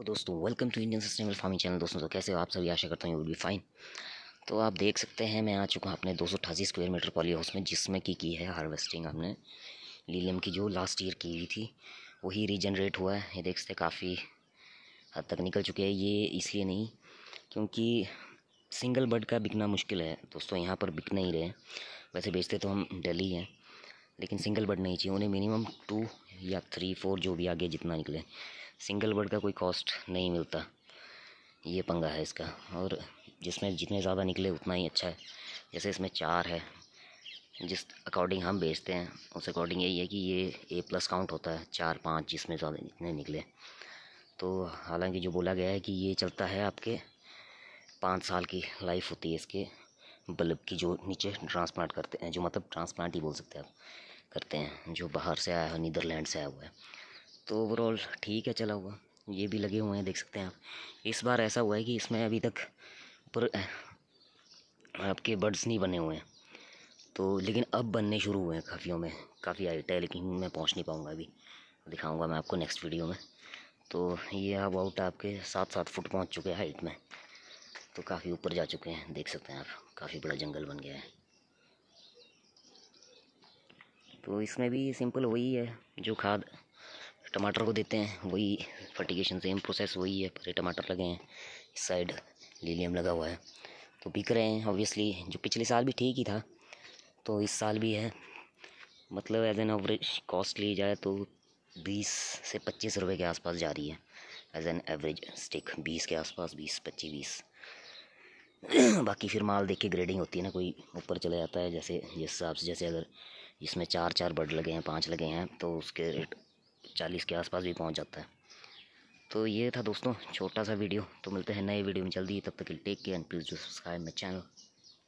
तो दोस्तों welcome to Indian sustainable farming channel दोस्तों तो कैसे हो आप सभी? आशा करता हूँ यू विल बी फाइन तो आप देख सकते हैं, मैं आ चुका हूँ अपने दो स्क्वायर मीटर पॉली हाउस में, जिसमें की की है हार्वेस्टिंग हमने। लीलियम की जो लास्ट ईयर की हुई थी, वही रीजनरेट हुआ है। ये देख सकते काफ़ी हद तक निकल चुके हैं। ये इसलिए नहीं, क्योंकि सिंगल बर्ड का बिकना मुश्किल है। दोस्तों, यहाँ पर बिक नहीं रहे वैसे बेचते तो हम डेली हैं। लेकिन सिंगल बर्ड नहीं चाहिए, उन्हें मिनिमम टू या थ्री फोर जो भी आगे जितना निकले। सिंगल बर्ड का कोई कॉस्ट नहीं मिलता। ये पंगा है इसका। और जिसमें जितने ज़्यादा निकले, उतना ही अच्छा है। जैसे इसमें चार है, जिस अकॉर्डिंग हम बेचते हैं, उस अकॉर्डिंग यही है कि ये ए प्लस काउंट होता है, चार, पाँच जिसमें ज़्यादा जितने निकले। तो हालाँकि जो बोला गया है कि ये चलता है आपके पाँच साल की लाइफ होती है इसके। बल्ब की जो नीचे ट्रांसप्लांट करते हैं, जो मतलब ट्रांसप्लांट ही बोल सकते हैं आप, करते हैं, जो बाहर से आया है नीदरलैंड से आया हुआ है। तो ओवरऑल ठीक है, चला हुआ। ये भी लगे हुए हैं, देख सकते हैं आप। इस बार ऐसा हुआ है कि इसमें अभी तक पर आपके बर्ड्स नहीं बने हुए हैं। तो लेकिन अब बनने शुरू हुए हैं काफ़ियों में, काफ़ी हाइट है, लेकिन मैं पहुँच नहीं पाऊँगा अभी। दिखाऊँगा मैं आपको नेक्स्ट वीडियो में। तो ये अबाउट आपके सात सात फुट पहुँच चुके हैं हाइट में। तो काफ़ी ऊपर जा चुके हैं, देख सकते हैं आप, काफ़ी बड़ा जंगल बन गया है। तो इसमें भी सिंपल वही है, जो खाद टमाटर को देते हैं, वही फर्टिगेशन सेम प्रोसेस वही है परे टमाटर लगे हैं, इस साइड लीलियम लगा हुआ है। तो बिक रहे हैं ऑब्वियसली जो पिछले साल भी ठीक ही था तो इस साल भी है। मतलब एज एन एवरेज कॉस्ट ली जाए तो बीस से पच्चीस रुपए के आसपास जा रही है एज एन एवरेज स्टिक बीस के आसपास, बीस, पच्चीस, बीस। बाकी फिर माल देख के ग्रेडिंग होती है ना, कोई ऊपर चले जाता है, जैसे जिस हिसाब से, जैसे अगर इसमें चार चार बर्ड लगे हैं, पाँच लगे हैं तो उसके रेट चालीस के आसपास भी पहुँच जाता है। तो ये था दोस्तों, छोटा सा वीडियो तो मिलते हैं नए वीडियो में जल्दी। तब तक के टेक केयर एंड प्लीज़ जो सब्सक्राइब माई चैनल